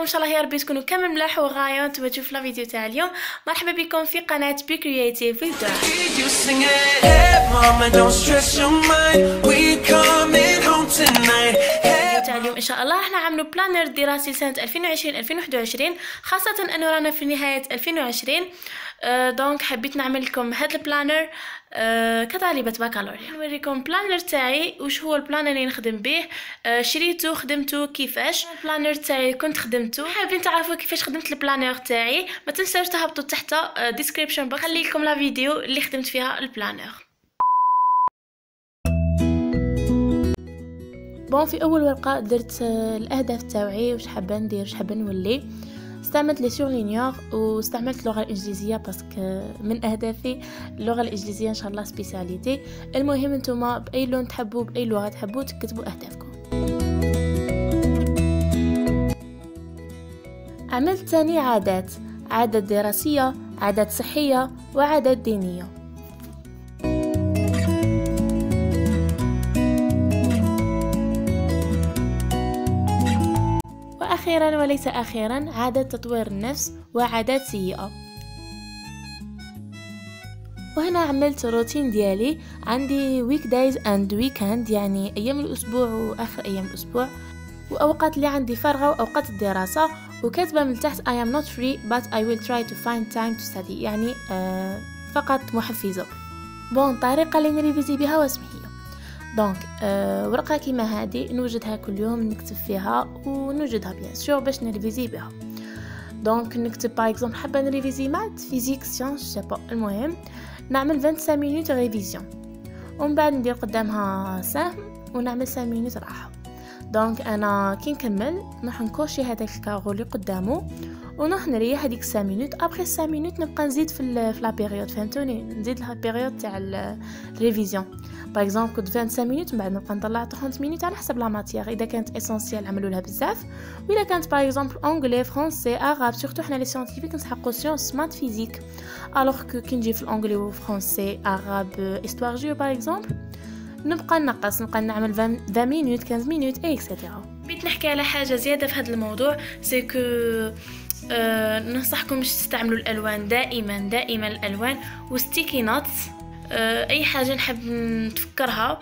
إن شاء الله يا ربي تكونوا كامل ملاح وغايه وأنتم تشوفوا la vidéo تاع اليوم. مرحبا بكم في قناة Be Creative عاملوا planner دراسي سنه 2020 2021 خاصة انه رانا في نهاية 2020 أه donc حبيت نعمل لكم هذا ال planner أه كطالبة بكالوريا نوريكم ال planner تاعي وش هو ال planner اللي نخدم به. أه شريته خدمته كيفاش؟ ال planner تاعي كنت خدمته حابين تعرفوا كيفاش خدمت ال planner تاعي؟ ما تنساوش تهبطوا تحت description box خلي لكم la vidéo اللي خدمت فيها ال planner bon في أول ورقة درت آه، الأهداف تاوعي واش حابة ندير واش حابة نولي. استعملت les surligneurs واستعملت اللغة الإنجليزية parce que من أهدافي اللغة الإنجليزية إن شاء الله spécialité. المهم نتوما بأي لون تحبوا بأي لغة تحبوا تكتبوا أهدافكم. عملت ثاني عادات عادات دراسية عادات صحية وعادات دينية. وأخيرا وليس أخيرا عادة تطوير النفس وعادات سيئة. وهنا عملت روتين ديالي عندي weekdays and weekend يعني أيام الأسبوع وآخر أيام الأسبوع. وأوقات اللي عندي فارغة وأوقات الدراسة. وكاتبة من تحت I am not free but I will try to find time to study. يعني آه فقط محفزة. bon الطريقة اللي نريفيزي بها واسمحي. donc أه ورقة كيما هذه نوجدها كل يوم نكتب فيها ونوجدها bien sûr باش نريفيزي بها. donc نكتب par exemple حابة نريفيزي maths physique sciences sais pas المهم نعمل 25 minutes révision ومن بعد ندير قدامها سهم ونعمل 5 minutes راحة. donc أنا كي نكمل نروح نكوشي هذاك ال carreau اللي قدامه ونروح نريح هذيك 5 minutes après 5 minutes نبقى نزيد في في la période فهمتوني نزيد لها période تاع ال- ال révision par exemple كنت 25 minutes من بعد نبقى نطلع 30 minutes على حسب la matière اذا كانت essentielle عملوا لها بزاف واذا كانت par exemple anglais français arabe surtout حنا les scientifiques نسحقوا sciences maths physique alors que كي نجي في ال anglais و français arabe histoire géo par exemple نبقى نقص نبقى نعمل 20 20 minutes 15 minutes et cetera بغيت نحكي على حاجة زياده في هذا الموضوع c'est que أه ننصحكم باش تستعملوا الألوان دائما دائما الألوان و sticky notes أه أي حاجة نحب نتفكرها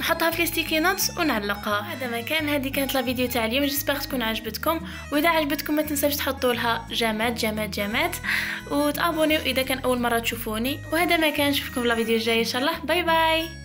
نحطها في sticky notes ونعلقها هذا ما كان هذه كانت la vidéo تاع اليوم. j'espère تكون عجبتكم. وإذا عجبتكم ما تنساوش تحطوا لها جامات جامات جامات وتابونيو إذا كان أول مرة تشوفوني. وهذا ما كان نشوفكم في la vidéo الجايه إن شاء الله. bye bye.